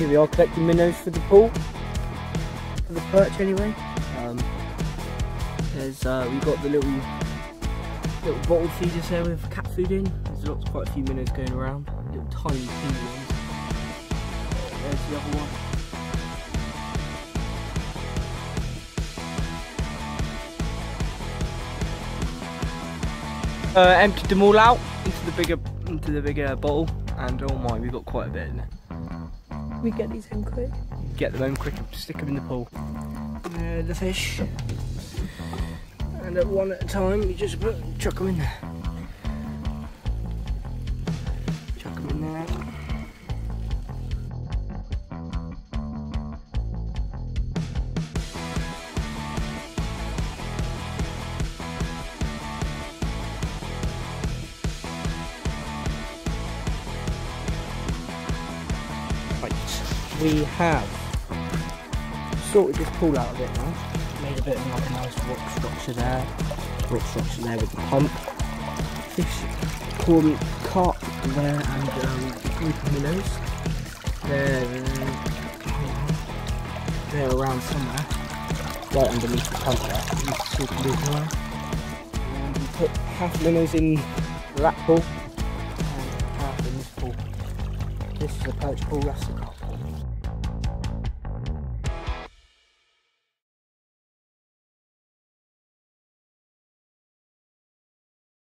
here we are collecting minnows for the pool, for the perch anyway. Um, there's uh, we've got the little little bottle feeders there with cat food in. There's lots, quite a few minnows going around, little tiny ones. There's the other one. Uh, emptied them all out into the bigger into the bigger bottle, and oh my, we've got quite a bit in there. We get these home quick. Get them home quick and stick them in the pool. Uh, the fish, and at one at a time, you just put, chuck them in there. We have sorted this pool out a bit now. Made a bit of like a nice rock structure there. Rock structure there with the pump. Fish corn carp there and um, group. They're, uh, they're around somewhere. Right underneath the pump there. You can see moving. And we put half minnows in that pool and half in this pool. This is a perch pool, that's the